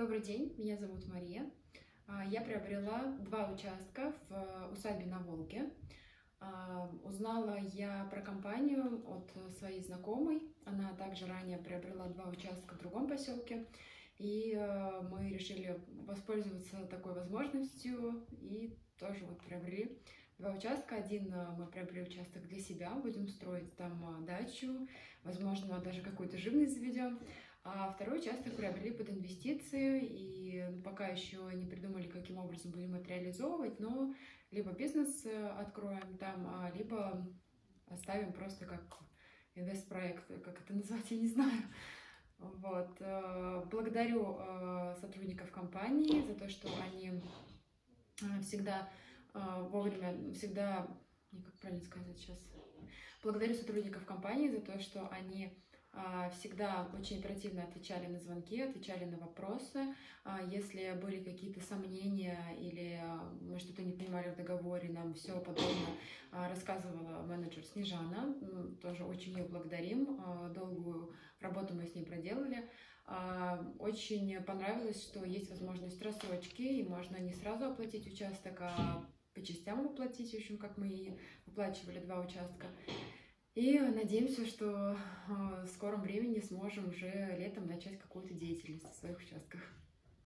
Добрый день, меня зовут Мария. А, Я приобрела два участка в э, усадьбе на Волге. А, Узнала я про компанию от своей знакомой. Она также ранее приобрела два участка в другом поселке. И э, мы решили воспользоваться такой возможностью и тоже вот приобрели два участка. Один э, мы приобрели участок для себя, будем строить там дачу, возможно, даже какую-то живность заведем. А второй участок приобрели под инвестиции, и пока еще не придумали, каким образом будем это реализовывать, но либо бизнес э, откроем там, а, либо оставим просто как инвестпроект, как это назвать, я не знаю. Вот. э, Благодарю э, сотрудников компании за то, что они всегда вовремя, всегда, как правильно сказать сейчас, благодарю сотрудников компании за то, что они всегда очень оперативно отвечали на звонки, отвечали на вопросы. А, Если были какие-то сомнения или а, мы что-то не понимали в договоре, нам все подробно а, рассказывала менеджер Снежана. М, Тоже очень ее благодарим. А, Долгую работу мы с ней проделали. А, Очень понравилось, что есть возможность рассрочки, и можно не сразу оплатить участок, а по частям оплатить, в общем, как мы и выплачивали два участка. И надеемся, что э, в скором времени сможем уже летом начать какую-то деятельность в своих участках.